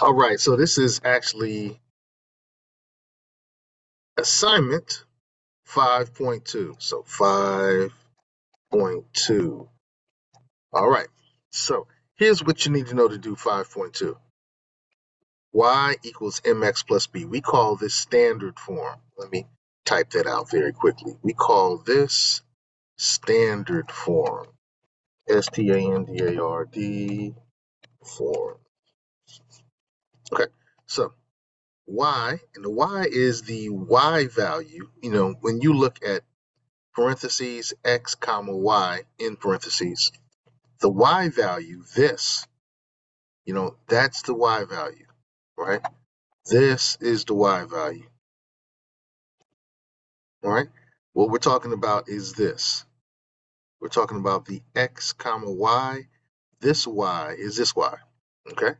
All right, so this is actually assignment 5.2. So 5.2. All right, so here's what you need to know to do 5.2. y equals mx plus b. We call this standard form. Let me type that out very quickly. We call this standard form. S-T-A-N-D-A-R-D form. Okay, so y, and the y is the y value. You know, when you look at parentheses x comma y in parentheses, the y value, this, you know, that's the y value, right? This is the y value. All right, what we're talking about is this. We're talking about the x comma y. This y is this y, okay?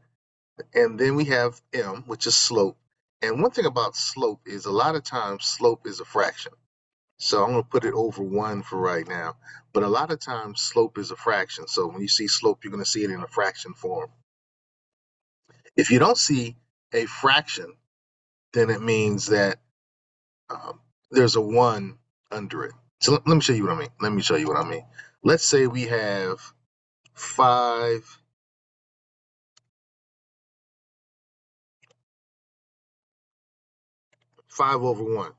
And then we have m, which is slope. And one thing about slope is a lot of times slope is a fraction. So I'm going to put it over 1 for right now. But a lot of times slope is a fraction. So when you see slope, you're going to see it in a fraction form. If you don't see a fraction, then it means that um, there's a 1 under it. So let, let me show you what I mean. Let me show you what I mean. Let's say we have 5 5 over 1. All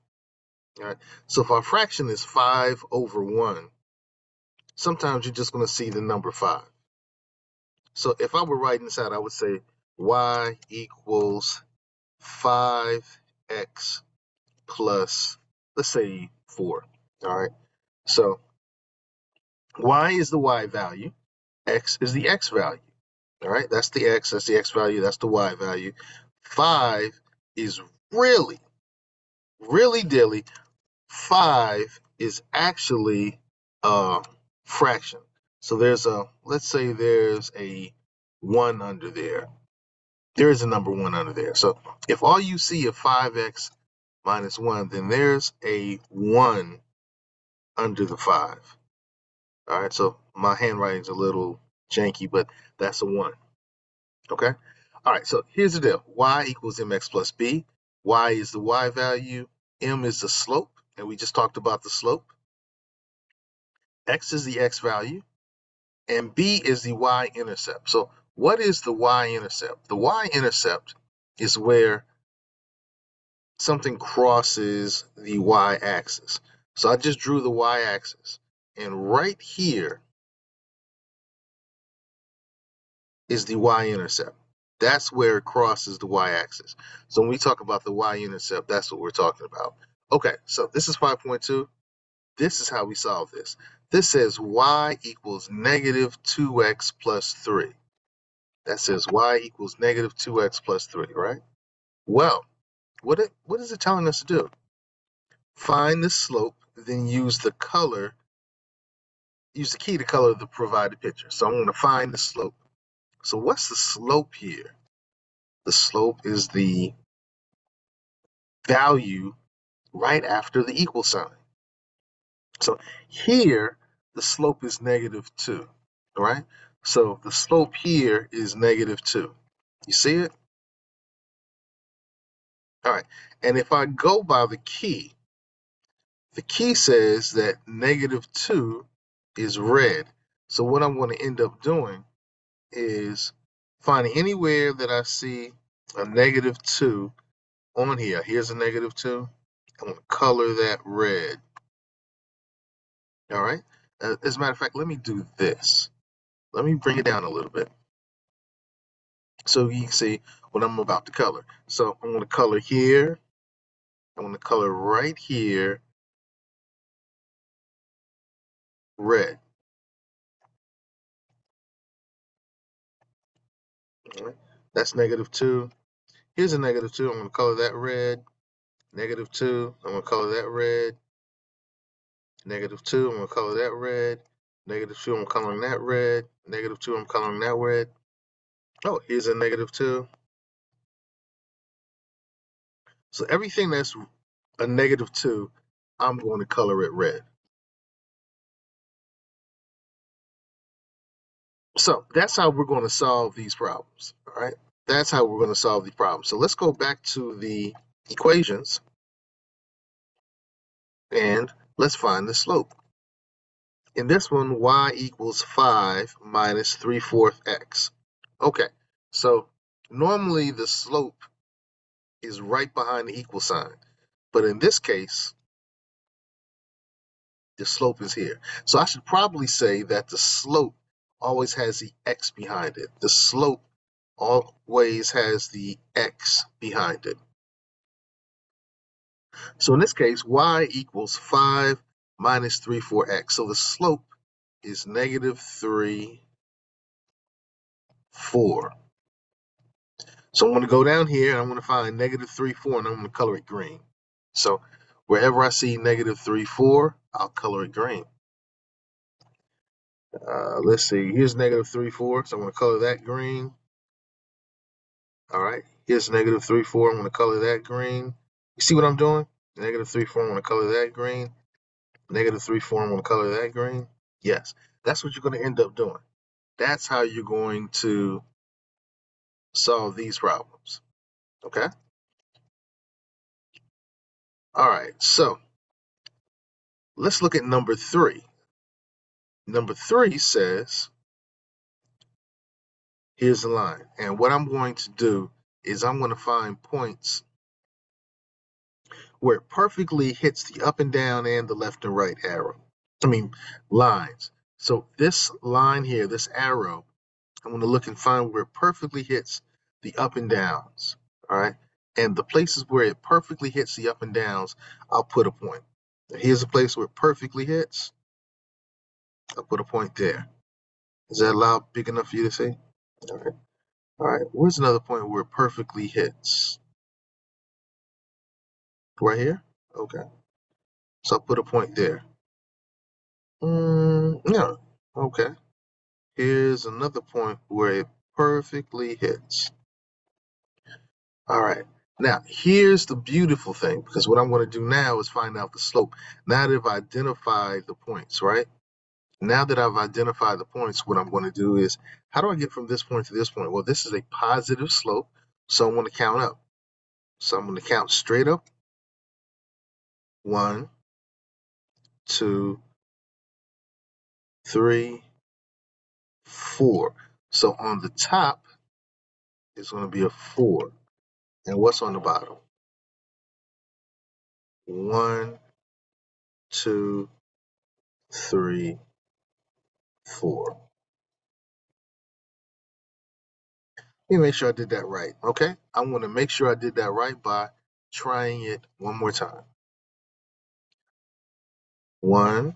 right. So if our fraction is 5 over 1, sometimes you're just going to see the number 5. So if I were writing this out, I would say y equals 5x plus, let's say 4. All right. So y is the y value. x is the x value. All right. That's the x. That's the x value. That's the y value. 5 is really really dilly, five is actually a fraction. So there's a, let's say there's a one under there. There is a number one under there. So if all you see is 5x minus one, then there's a one under the five. All right, so my handwriting's a little janky, but that's a one. Okay. All right, so here's the deal. y equals mx plus b. y is the y value. M is the slope, and we just talked about the slope. X is the X value, and B is the Y intercept. So what is the Y intercept? The Y intercept is where something crosses the Y axis. So I just drew the Y axis, and right here is the Y intercept. That's where it crosses the y-axis. So when we talk about the y-intercept, that's what we're talking about. Okay, so this is 5.2. This is how we solve this. This says y equals negative 2x plus 3. That says y equals negative 2x plus 3, right? Well, what, it, what is it telling us to do? Find the slope, then use the color, use the key to color the provided picture. So I'm going to find the slope. So what's the slope here? The slope is the value right after the equal sign. So here, the slope is negative 2, all right? So the slope here is negative 2. You see it? All right, and if I go by the key, the key says that negative 2 is red. So what I'm going to end up doing is find anywhere that I see a negative 2 on here. Here's a negative 2. I'm going to color that red. All right. Uh, as a matter of fact, let me do this. Let me bring it down a little bit. So you can see what I'm about to color. So I'm going to color here. I'm going to color right here red. That's negative 2. Here's a negative 2. I'm going to color that red. Negative 2. I'm going to color that red. Negative 2. I'm going to color that red. Negative 2. I'm coloring that red. Negative 2. I'm coloring that red. Oh, here's a negative 2. So everything that's a negative 2, I'm going to color it red. So that's how we're going to solve these problems, all right? that's how we're going to solve the problem. So let's go back to the equations and let's find the slope. In this one, y equals 5 minus 3 fourths x. Okay, so normally the slope is right behind the equal sign. But in this case, the slope is here. So I should probably say that the slope always has the x behind it. The slope always has the x behind it. So in this case, y equals 5 minus 3 4x. So the slope is negative 3, 4. So I'm going to go down here and I'm going to find negative 3, 4, and I'm going to color it green. So wherever I see negative 3, 4, I'll color it green. Uh, let's see, here's negative 3, 4, so I'm going to color that green. All right, here's negative 3, 4, I'm going to color that green. You see what I'm doing? Negative 3, 4, I'm going to color that green. Negative 3, 4, I'm going to color that green. Yes, that's what you're going to end up doing. That's how you're going to solve these problems. Okay? All right, so let's look at number three. Number three says, here's the line. And what I'm going to do is I'm going to find points where it perfectly hits the up and down and the left and right arrow. I mean, lines. So this line here, this arrow, I'm going to look and find where it perfectly hits the up and downs. All right. And the places where it perfectly hits the up and downs, I'll put a point. Here's a place where it perfectly hits. I'll put a point there. Is that loud big enough for you to see? All right. All right. Where's another point where it perfectly hits? Right here? Okay. So I'll put a point there. Mm, no. Okay. Here's another point where it perfectly hits. All right. Now, here's the beautiful thing, because what I'm going to do now is find out the slope. Now that I've identified the points, right? Now that I've identified the points, what I'm going to do is, how do I get from this point to this point? Well, this is a positive slope, so I'm going to count up. So I'm going to count straight up. One, two, three, four. So on the top is going to be a four. And what's on the bottom? One, two, three, four. Let me make sure I did that right, okay? I'm going to make sure I did that right by trying it one more time. One,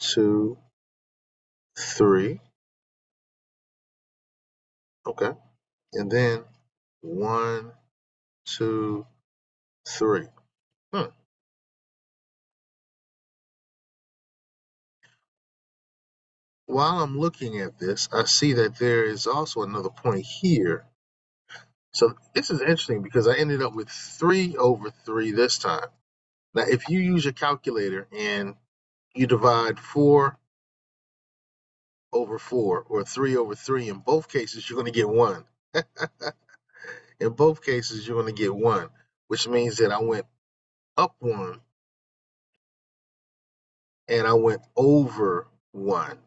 two, three. Okay. And then one, two, three. Hmm. While I'm looking at this, I see that there is also another point here. So this is interesting because I ended up with 3 over 3 this time. Now, if you use your calculator and you divide 4 over 4 or 3 over 3, in both cases, you're going to get 1. in both cases, you're going to get 1, which means that I went up 1 and I went over 1.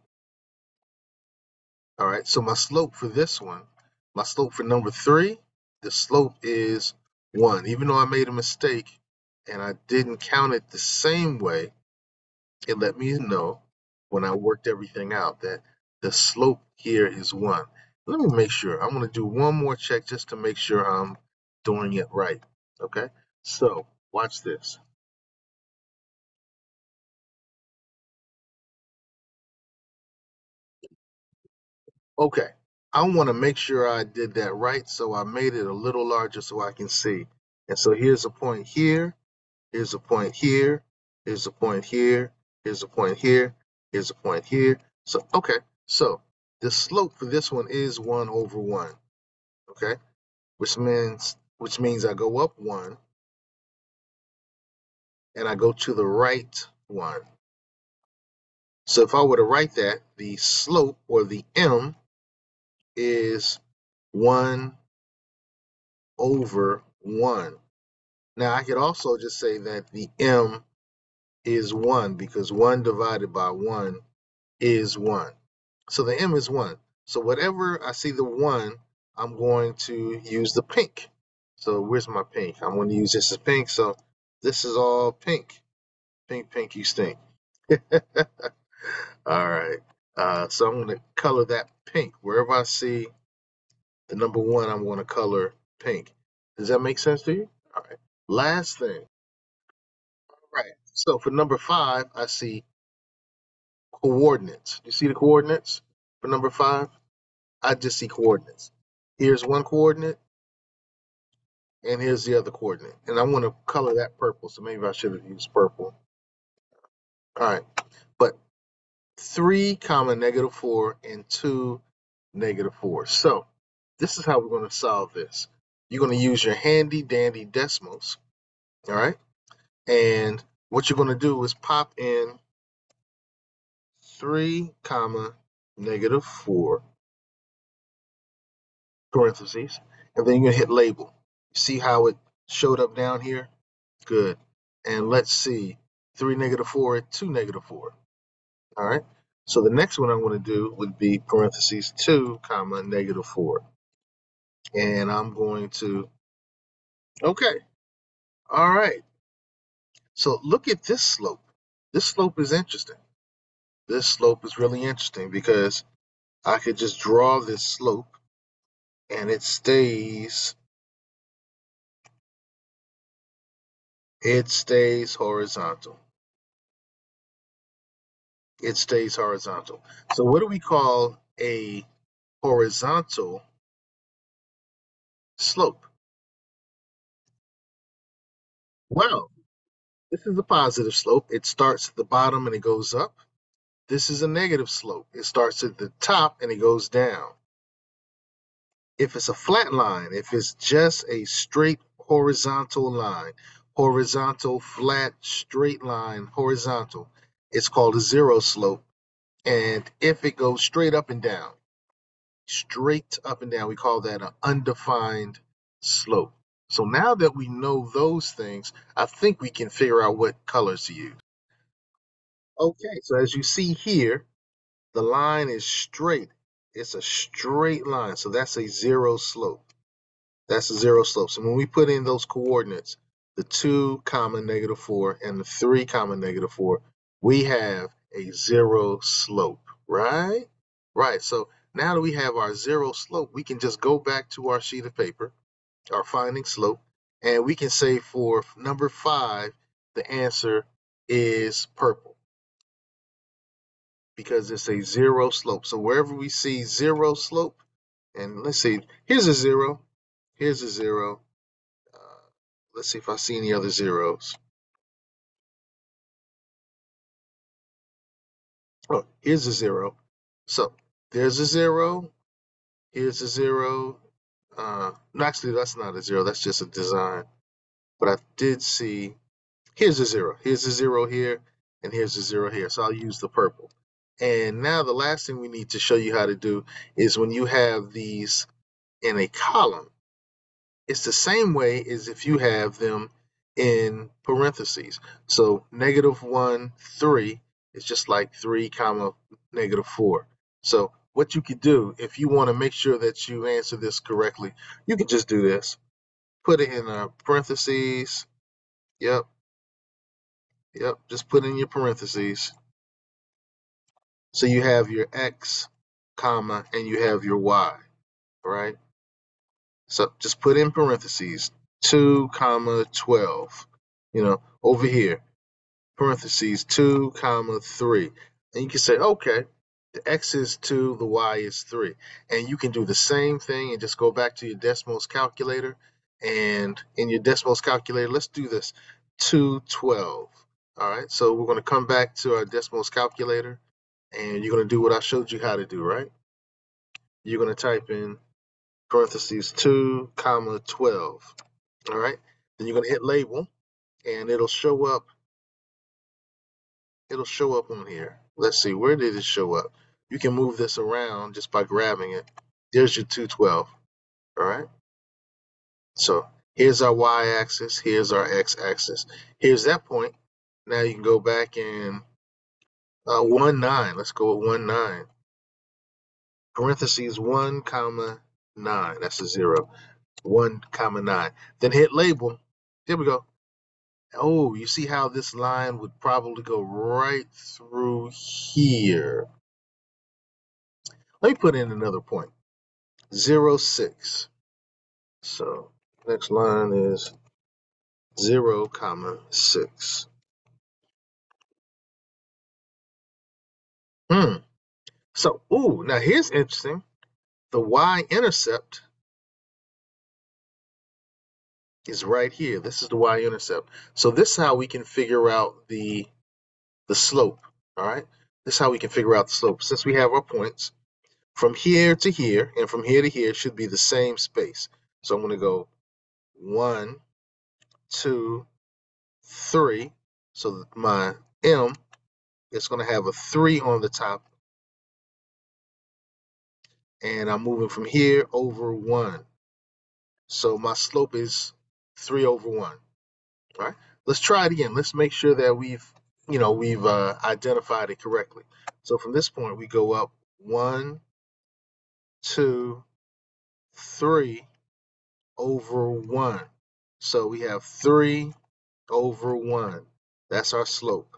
All right, so my slope for this one, my slope for number 3, the slope is 1. Even though I made a mistake and I didn't count it the same way, it let me know when I worked everything out that the slope here is 1. Let me make sure. I'm going to do one more check just to make sure I'm doing it right. Okay, so watch this. Okay, I want to make sure I did that right, so I made it a little larger so I can see. And so here's a point here, here's a point here, here's a point here, here's a point here, here's a point here. So, okay, so the slope for this one is 1 over 1, okay? Which means, which means I go up 1, and I go to the right 1. So if I were to write that, the slope, or the m, is 1 over 1. Now, I could also just say that the m is 1 because 1 divided by 1 is 1. So the m is 1. So whatever I see the 1, I'm going to use the pink. So where's my pink? I'm going to use this as pink. So this is all pink. Pink, pink, you stink. all right. Uh, so I'm going to color that pink. Wherever I see the number 1, I'm going to color pink. Does that make sense to you? All right. Last thing. All right. So for number 5, I see coordinates. You see the coordinates for number 5? I just see coordinates. Here's one coordinate, and here's the other coordinate. And I want to color that purple, so maybe I should have used purple. All right, 3 comma negative 4 and 2 negative 4. So this is how we're going to solve this. You're going to use your handy dandy Desmos, all right? And what you're going to do is pop in 3 comma negative 4 parentheses, and then you're going to hit label. See how it showed up down here? Good. And let's see, 3 negative 4, 2 negative 4. All right. So the next one I'm going to do would be parentheses 2 comma negative 4. And I'm going to, okay. All right. So look at this slope. This slope is interesting. This slope is really interesting because I could just draw this slope and it stays it stays horizontal. It stays horizontal. So what do we call a horizontal slope? Well, this is a positive slope. It starts at the bottom and it goes up. This is a negative slope. It starts at the top and it goes down if it's a flat line, if it's just a straight horizontal line, horizontal, flat, straight line, horizontal, it's called a zero slope. And if it goes straight up and down, straight up and down, we call that an undefined slope. So now that we know those things, I think we can figure out what colors to use. Okay, so as you see here, the line is straight it's a straight line. So that's a zero slope. That's a zero slope. So when we put in those coordinates, the 2 comma negative 4 and the 3 comma negative 4, we have a zero slope, right? Right. So now that we have our zero slope, we can just go back to our sheet of paper, our finding slope, and we can say for number 5, the answer is purple because it's a zero slope. So wherever we see zero slope, and let's see, here's a zero, here's a zero. Uh, let's see if I see any other zeros. Oh, here's a zero. So there's a zero, here's a zero. Uh, no, actually, that's not a zero, that's just a design. But I did see, here's a zero, here's a zero here, and here's a zero here. So I'll use the purple. And now the last thing we need to show you how to do is when you have these in a column, it's the same way as if you have them in parentheses. So negative 1, 3 is just like 3 comma negative 4. So what you could do, if you want to make sure that you answer this correctly, you can just do this. Put it in a parentheses. Yep. Yep. Just put in your parentheses. So you have your x, comma, and you have your y, right? So just put in parentheses 2, comma 12. You know, over here, parentheses 2, comma 3. And you can say, okay, the x is 2, the y is 3. And you can do the same thing and just go back to your Desmos calculator. And in your Desmos calculator, let's do this 212. All right, so we're going to come back to our Desmos calculator and you're going to do what I showed you how to do, right? You're going to type in parentheses 2 comma 12, all right? Then you're going to hit label, and it'll show up. It'll show up on here. Let's see, where did it show up? You can move this around just by grabbing it. There's your 212, all right? So here's our y-axis, here's our x-axis. Here's that point. Now you can go back and uh, 1, 9. Let's go with 1, 9. Parentheses 1, comma 9. That's a 0. 1, comma 9. Then hit label. Here we go. Oh, you see how this line would probably go right through here. Let me put in another point. 0, 6. So next line is 0, comma 6. Hmm. So, ooh, now here's interesting. The y-intercept is right here. This is the y-intercept. So this is how we can figure out the the slope. All right. This is how we can figure out the slope. Since we have our points from here to here and from here to here should be the same space. So I'm going to go one, two, three. So my m is going to have a three on the top. And I'm moving from here over one. So my slope is 3 over 1. All right, let's try it again. Let's make sure that we've, you know, we've uh, identified it correctly. So from this point, we go up 1, 2, 3 over 1. So we have 3 over 1. That's our slope.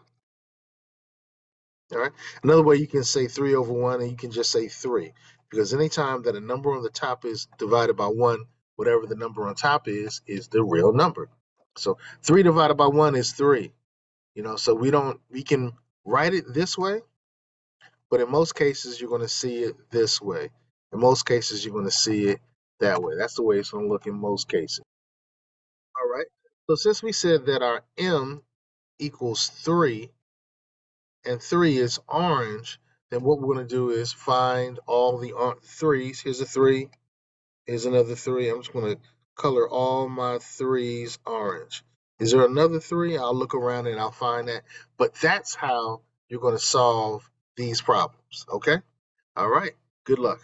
All right. Another way you can say 3 over 1 and you can just say 3 because anytime that a number on the top is divided by 1, whatever the number on top is, is the real number. So 3 divided by 1 is 3. You know, so we don't, we can write it this way, but in most cases, you're going to see it this way. In most cases, you're going to see it that way. That's the way it's going to look in most cases. All right. So since we said that our M equals 3, and 3 is orange, then what we're going to do is find all the threes. Here's a 3, Here's another three. I'm just going to color all my threes orange. Is there another three? I'll look around and I'll find that. But that's how you're going to solve these problems. Okay? All right. Good luck.